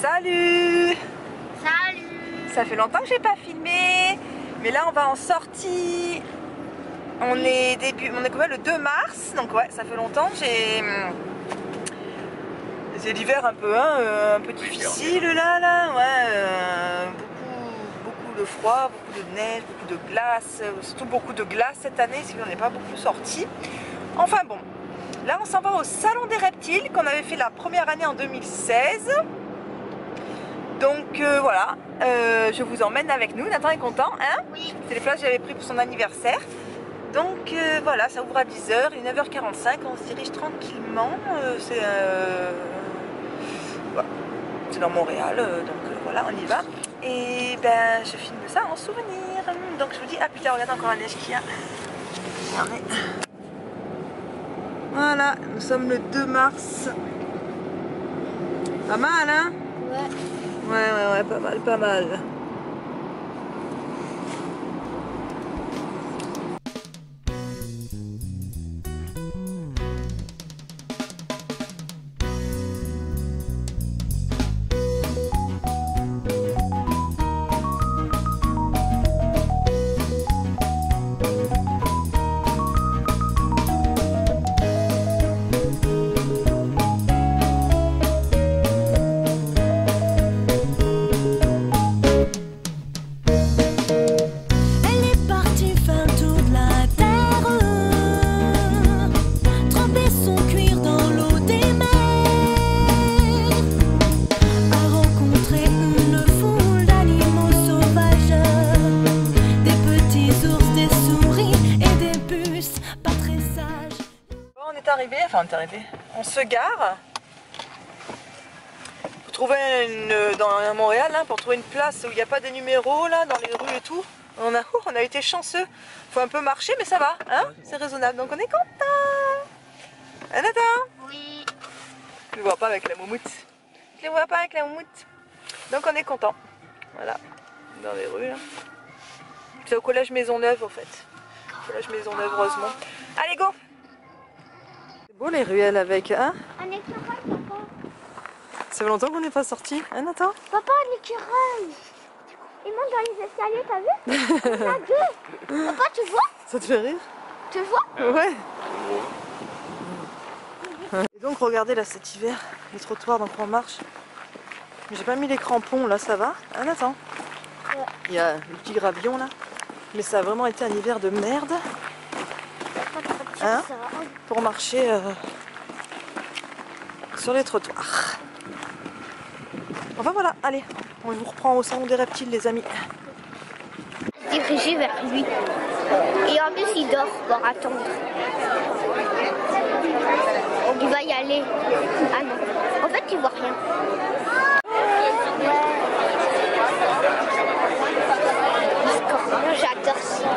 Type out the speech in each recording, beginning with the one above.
Salut Salut Ça fait longtemps que j'ai pas filmé, mais là on va en sortie. On est début, on est quoi le 2 mars, donc ouais, ça fait longtemps. J'ai c'est l'hiver un peu, hein, euh, un peu difficile là, là, ouais, euh, beaucoup, beaucoup de froid, beaucoup de neige, beaucoup de glace, euh, surtout beaucoup de glace cette année, si on n'est pas beaucoup sorti. Enfin bon, là on s'en va au salon des reptiles qu'on avait fait la première année en 2016. Donc euh, voilà, euh, je vous emmène avec nous. Nathan est content, hein Oui. C'est les places que j'avais pris pour son anniversaire. Donc euh, voilà, ça ouvre à 10h, il est 9h45, on se dirige tranquillement. C'est dans Montréal, donc voilà, on y va. Et ben je filme ça en souvenir. Donc je vous dis, ah putain, regarde encore la neige qu'il y a. Regardez. Voilà, nous sommes le 2 mars. Pas mal, hein? Ouais. Ouais, ouais, ouais, pas mal, pas mal. On est arrivé, on se gare. Pour trouver une, dans à Montréal, hein, pour trouver une place où il n'y a pas de numéros là, dans les rues et tout. On a, on a été chanceux. Faut un peu marcher, mais ça va, hein c'est raisonnable. Donc on est content. Hein, Nathan Oui. Je le vois pas avec la moumoute. Je le vois pas avec la moumoute. Donc on est content. Voilà, dans les rues. C'est au collège Maisonneuve en fait. Collège Maisonneuve, heureusement. Allez, go beau les ruelles avec, hein Un écureuil, papa. Ça fait longtemps qu'on n'est pas sorti, hein Nathan Papa, un écureuil. Il monte dans les escaliers, t'as vu Il y en a deux. Papa, tu vois Ça te fait rire Tu vois Ouais. Et donc regardez là cet hiver, les trottoirs donc on marche. J'ai pas mis les crampons là, ça va Hein Nathan Ouais. Il y a le petit gravillon là. Mais ça a vraiment été un hiver de merde Hein. Pour marcher euh, sur les trottoirs. Enfin voilà, allez, on vous reprend au salon des reptiles les amis. Dirigé vers lui. Et en plus, il dort pour attendre. Il va y aller. Ah non. En fait, il voit rien. Moi, j'adore ça.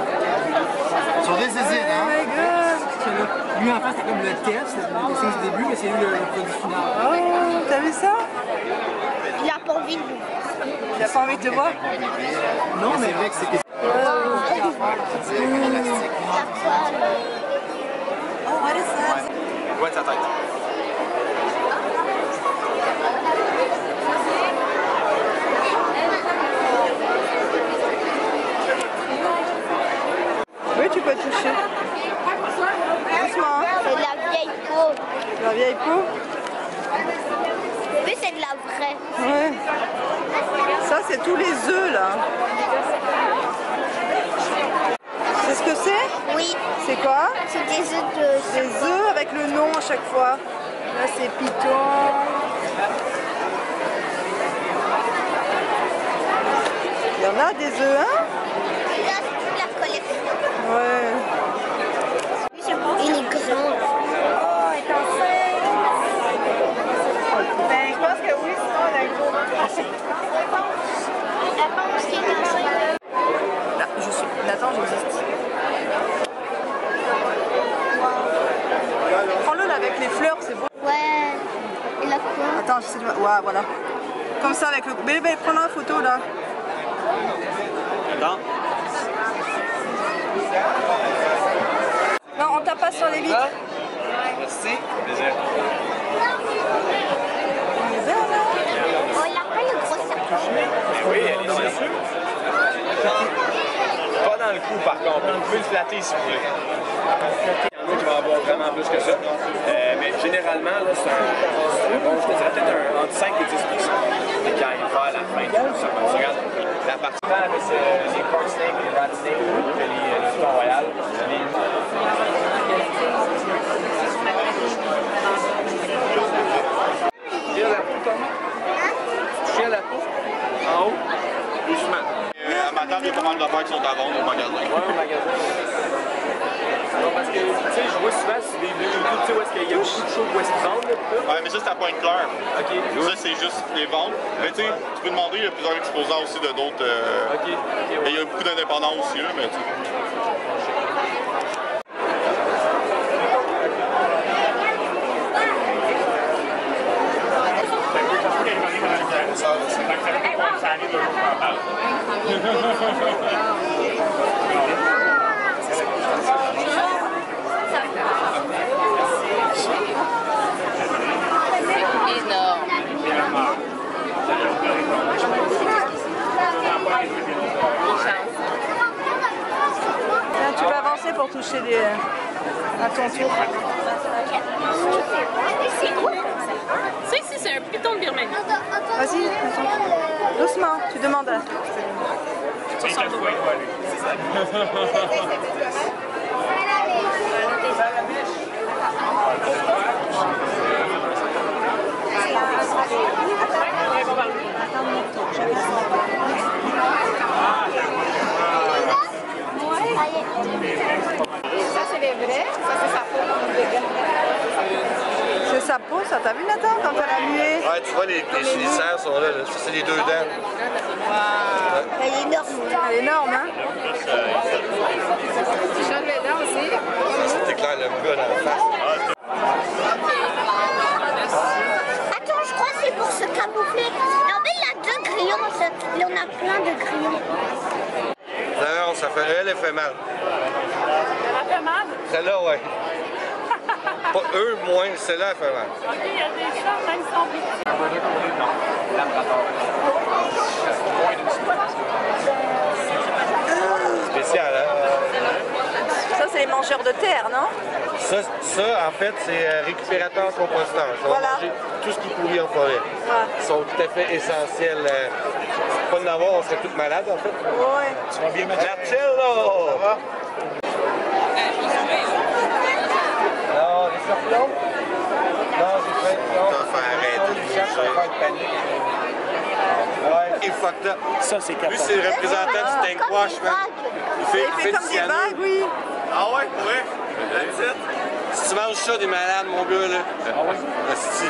Sur des zézés, Oh hein. my god Lui en face c'est comme le test, c'est le début, mais c'est lui le, le produit final. Oh, t'as vu ça? Il a pas envie de nous voir. Il a pas envie de te voir? Non, mais c'est vrai que c'était. La poêle. Ouais, sa tête. Oui, tu peux toucher. Doucement, hein. C'est de la vieille peau. Peau Mais c'est de la vraie. Ouais. Ça, c'est tous les œufs, là. C'est ce que c'est? Oui, C'est quoi? C'est des œufs de... Des œufs avec le nom à chaque fois. Là, c'est Python. Il y en a des œufs, hein? Bébé, prends la photo là. Attends. Non, on tape pas sur les vitres. Merci. Désolé. Pas eh oui, elle est. Pas dans le cou par contre. Vous pouvez le flatter si vous voulez. Il y en a qui vont avoir vraiment plus que ça. Euh, mais généralement, là, c'est un. Je te dirais peut-être un, entre 5 et 10 mais quand il va à la fin, tu regarde la partie avec euh, les corn snakes, les rat snakes, les, les pitons royales. Les... Tire la peau, Thomas. Tire la peau. En haut. Doucement. Euh, à ma table, il y a pas mal d'affaires qui sont à vendre au magasin. Ouais, au magasin. Non, parce que, tu sais, je vois souvent sur des vidéos YouTube, tu sais, où est-ce qu'il y a beaucoup de choses où est-ce qu'ils vendent, là, pis tout. Ouais, mais ça, c'est à Pointe-Claire. Ok. Ça, c'est juste les ventes. Mais tu sais, tu peux demander, il y a plusieurs exposants aussi de d'autres. euh, Ok, il y a beaucoup d'indépendants aussi, là, mais tu sais. Tu peux avancer pour toucher les... à ton tour. C'est quoi Ça ici, c'est un piton de Birmanie. Vas-y, attends. doucement, tu demandes. à- Ça, c'est les vrais. Ça, c'est sa peau. C'est sa peau, ça. T'as vu Nathan quand elle a mué? Ouais, tu vois, les, les sont là. Ça, c'est les deux dents. Elle est énorme. Elle est énorme, hein Tu changes les dents aussi. C'est clair, le gars dans la face. Attends, je crois que c'est pour se camoufler. Non, mais il y a deux crayons. ça. Il y en a plein de crayons. Non, ça fait elle fait mal. Ça fait mal? Celle-là, ouais. Pas eux, moins, celle-là, elle fait mal. OK, il y a des chats, même si. Spécial, hein? C'est les mangeurs de terre, non Ça, ça, en fait, c'est euh, récupérateur composteur. Ça va Voilà. manger tout ce qui pourrit en forêt. Ouais. Ils sont tout à fait essentiels. euh, Pas de l'avoir, on serait tous malades, en fait. Ouais. Tu vas bien mettre Marcello! Ça va? Non, les scorpions? Non, j'ai fait. Ouais, il fucked up. Ça, c'est Lui, c'est le représentant du tank Comme wash, man. Il fait, Il fait comme des vagues, oui. Ah ouais, ouais. That's it. Si tu manges ça, t'es malade, mon gars, là. Ah ouais? Si.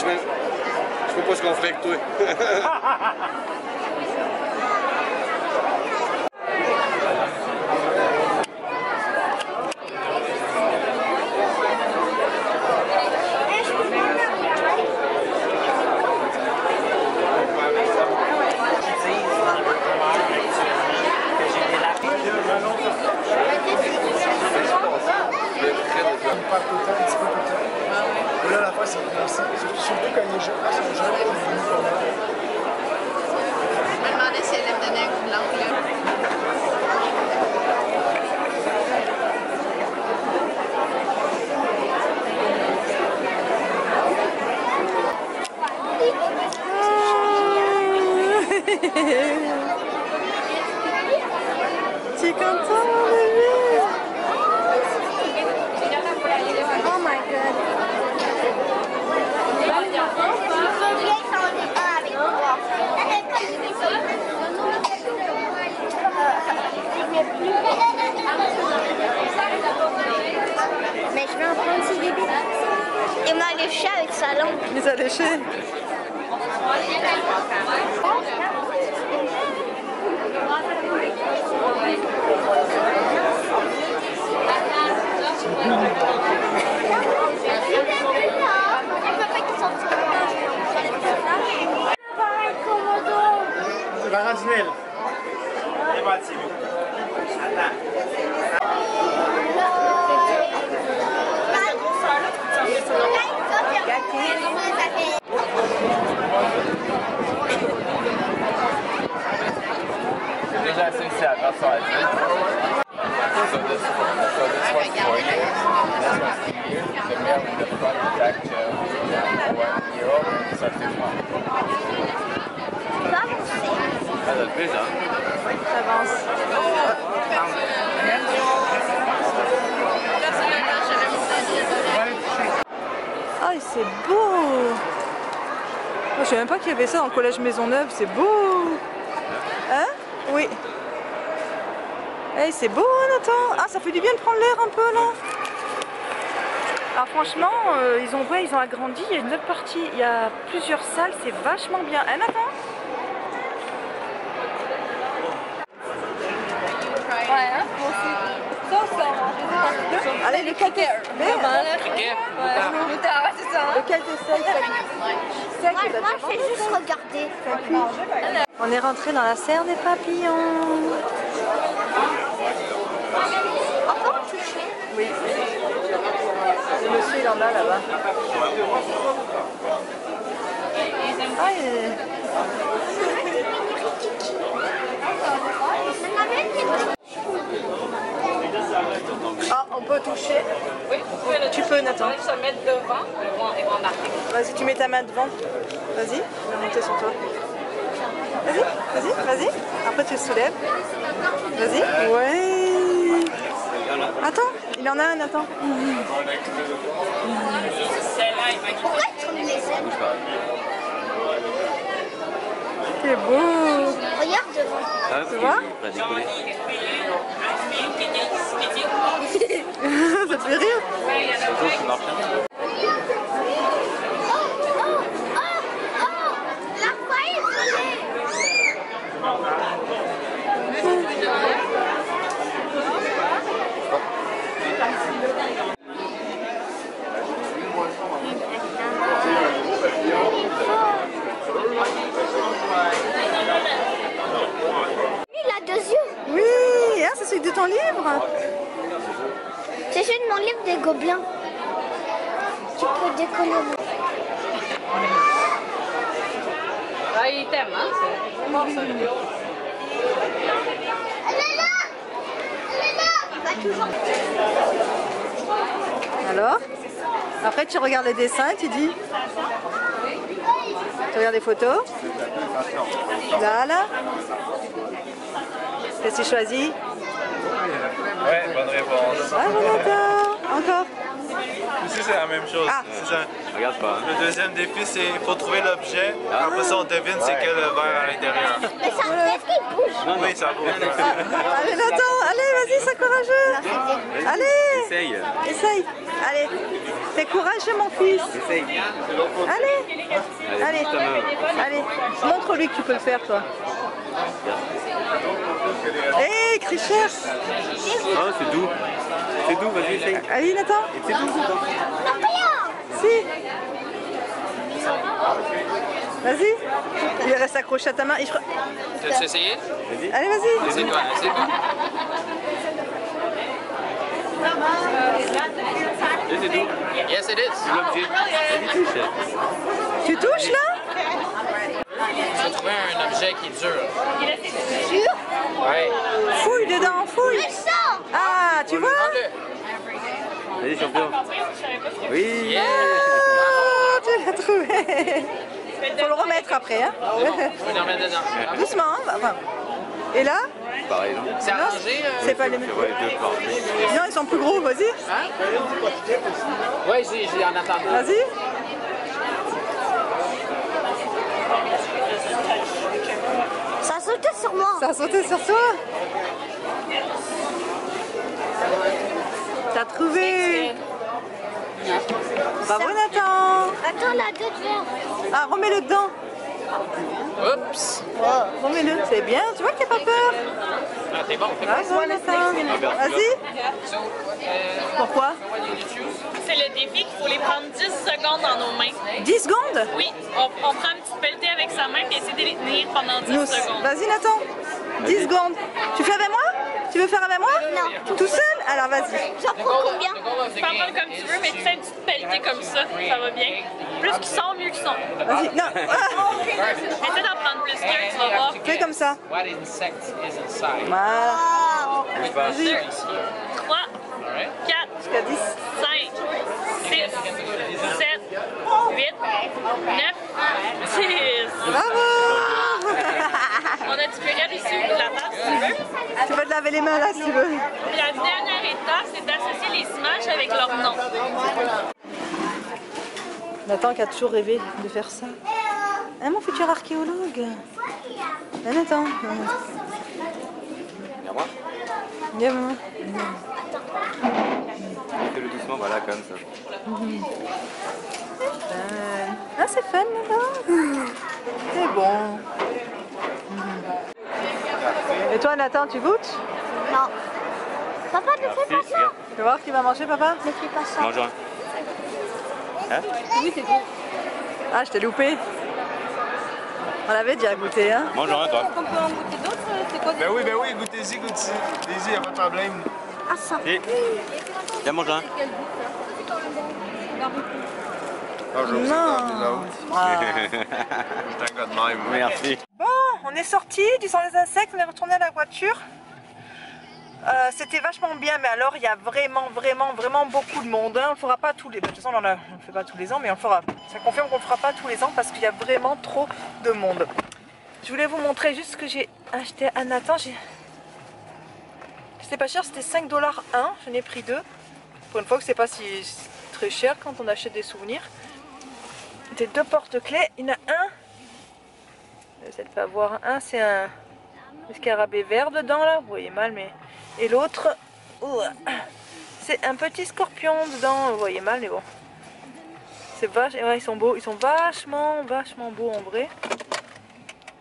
Je me... Je sais pas ce qu'on ferait avec toi. pas tout le temps, un petit peu tout le temps. Et là, la fois, c'est aussi, surtout quand les jeunes sont jeunes, ils vont pas mal. Je me demandais si elle allait me donner un coup de langue, là. Tu es content, mon bébé Oh my god. Viens, ça en est un avec toi. Mais je vais en prendre ce bébé. Et on a le chat avec sa langue. Les a léchés. った。C'est beau. Moi, Je savais même pas qu'il y avait ça dans le collège Maisonneuve, c'est beau. Hein? Oui. Eh, c'est beau, hein, Nathan? Ah, ça fait du bien de prendre l'air un peu, là Alors franchement, euh, ils ont ouais, ils ont agrandi, il y a une autre partie, il y a plusieurs salles, c'est vachement bien. Hein, Nathan? Ouais, hein, ça, Allez, t'es Ça. hein. Lequel t'essayes Sec, Moi, moi, je fais juste regarder. On est rentré dans la serre des papillons. Encore touché. Oui. Le monsieur, il en a là-bas. Ah, il est- On Ah, on peut toucher. Oui, vous pouvez le Tu peux, Nathan. se mettre devant. Ils vont. Vas-y, tu mets ta main devant. Vas-y, on va monter sur toi. Vas-y, vas-y, vas-y. Après, tu le soulèves. Vas-y. Ouais. Attends, il en a un, ailes C'est beau. Regarde devant. Tu vois Ça fait rire Oh, oh, oh, oh La fois est volée Il a deux yeux. Oui, hein, c'est celui de ton livre C'est celui de mon livre des gobelins. Tu peux décoller. Ah, ils t'aiment, hein? C'est bon, ça. Elle est là Elle est là Il va toujours. Alors Après, tu regardes les dessins et tu dis Tu regardes les photos. Là, là. Qu'est-ce que tu choisis? Ouais, bonne réponse. Ah, Encore c'est la même chose. Ah. C'est ça. Regarde pas. Le deuxième défi, c'est il faut trouver l'objet. Après ça, on devine c'est quel verre à l'intérieur. Mais ça fait qu'il bouge. Oui, ça bouge. Allez, Nathan Allez, vas-y, sois courageux Allez Essaye. Essaye Allez Fais courageux, mon fils Essaye. Allez Allez, Allez. Allez Montre-lui que tu peux le faire, toi Hé, Cricher Oh, c'est doux. C'est doux, vas-y, essaye. Allez, Nathan C'est doux, c'est doux. Si Vas-y Il reste accroché à ta main. Il... fera- Tu as essayé Allez, vas-y C'est quoi C'est quoi Et c'est doux. Yes, it is. C'est l'objet. Vas-y, touche. Tu touches, là? Tu as trouvé un objet qui est dur. Sûr Ouais. Fouille dedans, fouille Mais ça Ah, tu vois. Vas-y, champion. Oui. Yeah. Ah, tu l'as trouvé Faut le remettre après, hein. Doucement, hein, enfin. Et là Pareil, non C'est arrangé euh? C'est pas les mêmes. Non, ils sont plus gros, vas-y Ouais, j'ai en attendant. Vas-y Ça a sauté sur moi. Ça a sauté sur toi T'as trouvé Bravo Nathan Attends, la deux de verre. Ah, remets-le dedans Oups. Remets-le, c'est bien, tu vois que t'as pas peur Ah, t'es bon. t'es bon. Bravo Nathan Vas-y euh, Pourquoi? C'est le défi qu'il faut les prendre 10 secondes dans nos mains. 10 secondes Oui, on, on prend une petite pelletée avec sa main et essaie de les tenir pendant 10 Nous, secondes. Vas-y Nathan 10 secondes Tu fais avec moi tu veux faire un mémoire Non. Tout seul Alors vas-y. J'en prends combien Tu peux comme tu veux, mais tu sais, une petite comme ça, ça va bien. Plus qu'ils sont, mieux qu'ils sont. Vas-y, non. Ah. Essaie d'en prendre plus qu'un, tu vas voir. Fais comme ça. Voilà. Vas-y. 3, 4, 5, 6, 7, 8, 9, 10. Bravo laver les mains là si tu veux. La dernière étape, c'est d'associer les images avec leur nom. Nathan qui a toujours rêvé de faire ça. Ah, mon futur archéologue? Ah, Nathan? Viens voir. Viens, maman. Fais-le doucement, voilà, comme ça. Euh, Ah, c'est fun là-bas. C'est bon. Et toi, Nathan, tu goûtes? Non. Papa, ne fais pas ça. Tu veux voir qui va manger, papa? Ne fais pas ça. Mange un. Hein? Oui, c'est bon. Ah, je t'ai loupé. On l'avait déjà goûté, hein? Mange un, toi. On peut en goûter d'autres, c'est quoi Ben oui, ben oui, goûtez-y, goûtez-y. Goûtez-y, y'a pas de problème. Ah, ça. Si. Viens, mange un. Ah, je là-haut. Ah. C'est gars de même. Merci. On est sorti du sang des insectes, on est retourné à la voiture. Euh, C'était vachement bien, mais alors il y a vraiment, vraiment, vraiment beaucoup de monde. hein. On ne fera pas tous les. De toute façon, on ne le fait pas tous les ans, mais on fera. Ça confirme qu'on ne fera pas tous les ans parce qu'il y a vraiment trop de monde. Je voulais vous montrer juste ce que j'ai acheté à Nathan. C'était pas cher, c'était 5 dollars 1. J'en ai pris deux. Pour une fois que c'est pas si très cher quand on achète des souvenirs. C'était deux porte-clés. Il y en a un J'essaie de pas voir. Un, c'est un scarabée vert dedans, là. Vous voyez mal, mais... Et l'autre, c'est un petit scorpion dedans. Vous voyez mal, mais bon. C'est vache... ouais, ils sont beaux. Ils sont vachement, vachement beaux en vrai.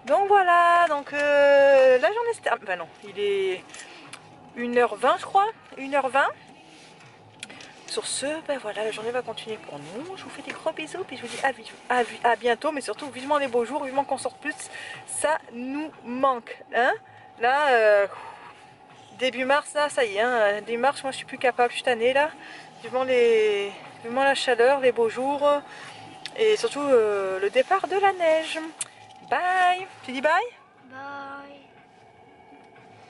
Donc voilà. Donc euh, la journée, c'était... Ben non, il est 1h20, je crois. 1h20. Sur ce, ben voilà, la journée va continuer pour nous. Je vous fais des gros bisous, puis je vous dis à, à bientôt, mais surtout vivement les beaux jours, vivement qu'on sorte plus. Ça nous manque, hein Là, euh, début mars, là, ça y est, hein, début mars, moi je suis plus capable, je suis là. Vivement, les, la chaleur, les beaux jours, et surtout euh, le départ de la neige. Bye Tu dis bye?